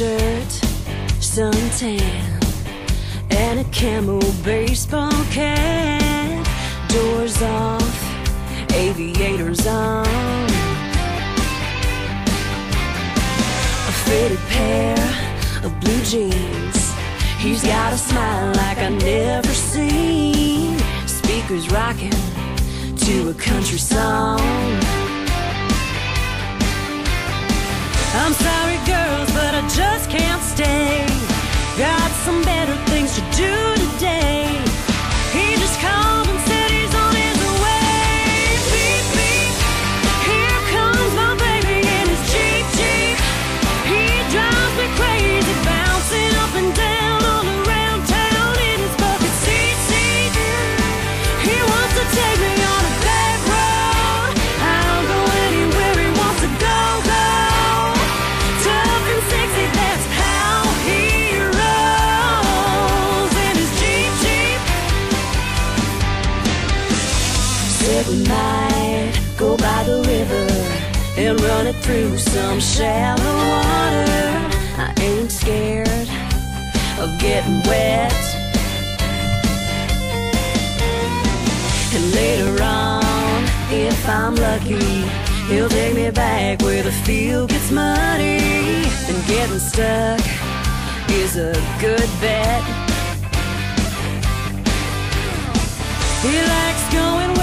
shirt, suntan, and a camel baseball cap. Doors off, aviators on. A fitted pair of blue jeans. He's got a smile like I've never seen. Speakers rocking to a country song. I'm sorry, girl just can't stand. through some shallow water. I ain't scared of getting wet. And later on, if I'm lucky He'll take me back where the field gets muddy. And getting stuck is a good bet. He likes going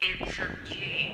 It's a.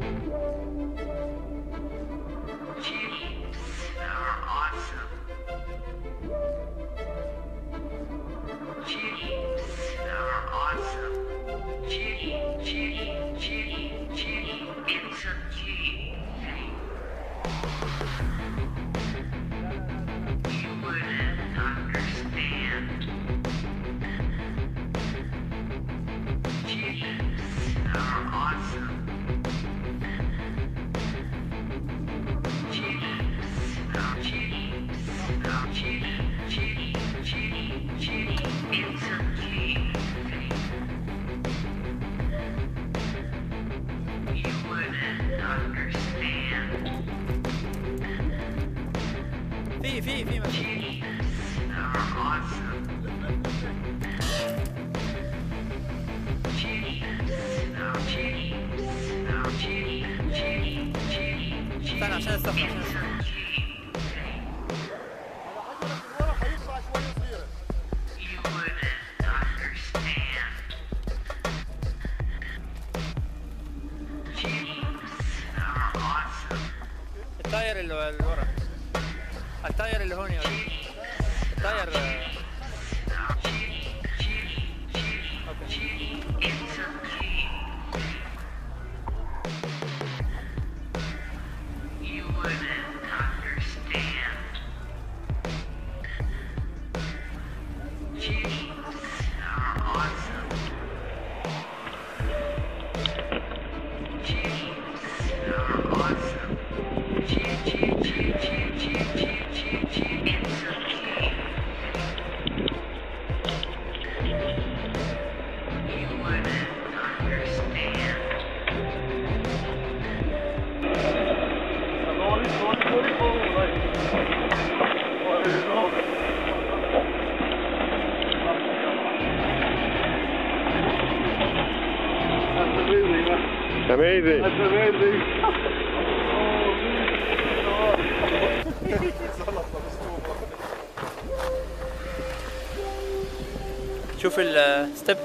Fee, fee, fee, No se puede entender. Los juegos son Amazing. That's amazing. شوف الستيب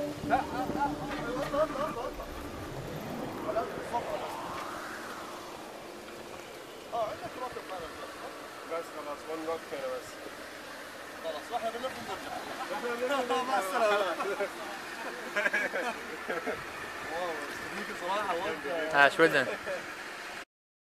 بس خلاص ون بس خلاص وإحنا بنلف ونرجع مع السلامة واو استديك صراحة وانت اه شو بدنا